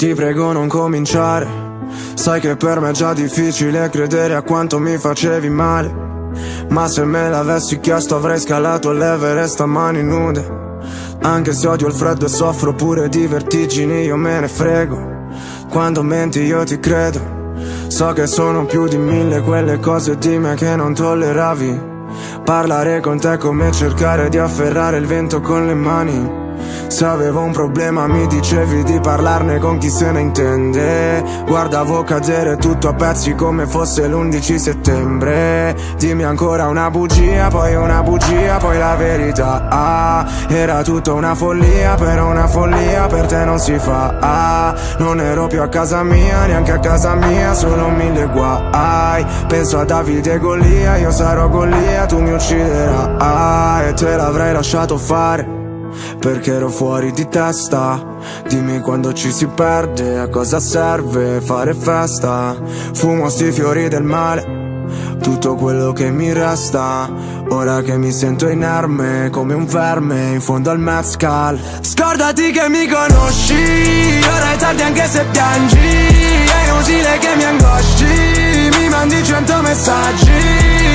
Ti prego non cominciare. Sai che per me è già difficile credere a quanto mi facevi male. Ma se me l'avessi chiesto avrei scalato l'Everest a mani nude. Anche se odio il freddo e soffro pure di vertigini io me ne frego. Quando menti io ti credo. So che sono più di mille quelle cose di me che non tolleravi. Parlare con te è come cercare di afferrare il vento con le mani se avevo un problema mi dicevi di parlarne con chi se ne intende. Guardavo cadere tutto a pezzi come fosse l'11 settembre. Dimmi ancora una bugia, poi una bugia, poi la verità. Ah, Era tutta una follia, però una follia per te non si fa. Ah, Non ero più a casa mia, neanche a casa mia, solo mille guai. Penso a Davide e Golia, io sarò Golia, tu mi ucciderai. E te l'avrei lasciato fare perché ero fuori di testa. Dimmi quando ci si perde, a cosa serve fare festa? Fumo sti fiori del male tutto quello che mi resta. Ora che mi sento inerme come un verme in fondo al mezcal Scordati che mi conosci Ora è tardi anche se piangi. È inutile che mi angosci Mi mandi cento messaggi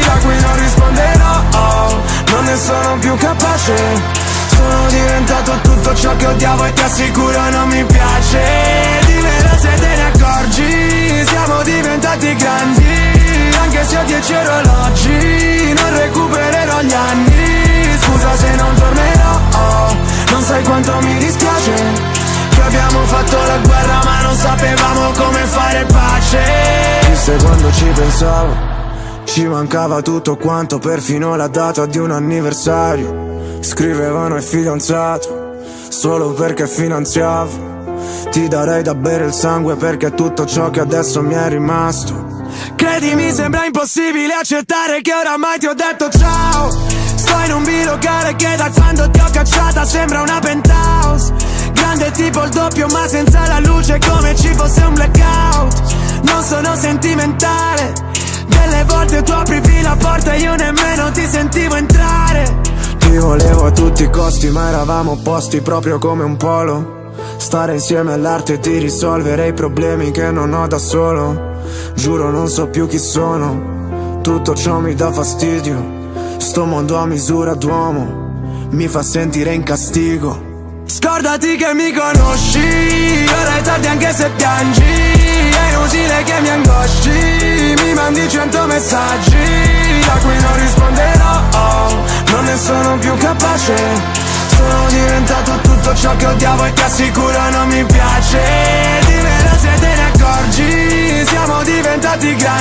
A cui non risponderò. Non ne sono più capace sono diventato tutto ciò che odiavo e ti assicuro non mi piace. Dimmelo se te ne accorgi Siamo diventati grandi. Anche se ho dieci orologi Non recupererò gli anni. Scusa se non tornerò Non sai quanto mi dispiace. Che abbiamo fatto la guerra ma non sapevamo come fare pace. Viste quando ci pensavo ci mancava tutto quanto, perfino la data di un anniversario Scrivevano il fidanzato Solo perché finanziavo. Ti darei da bere il sangue perché è tutto ciò che adesso mi è rimasto. Credimi sembra impossibile accettare che oramai ti ho detto ciao. Sto in un bilocale che da quando ti ho cacciata sembra una penthouse. Grande tipo il doppio ma senza la luce come ci fosse un blackout. Non sono sentimentale. Delle volte tu aprivi la porta e io nemmeno ti sentivo tutti i costi ma eravamo opposti proprio come un polo. Stare insieme all'arte di risolvere i problemi che non ho da solo. Giuro non so più chi sono. Tutto ciò mi dà fastidio. Sto mondo a misura d'uomo. Mi fa sentire in castigo. Scordati che mi conosci. Ora è tardi anche se piangi. È inutile che mi angosci. Mi mandi cento messaggi che odiavo E ti assicuro non mi piace. Dimmelo se te ne accorgi Siamo diventati grandi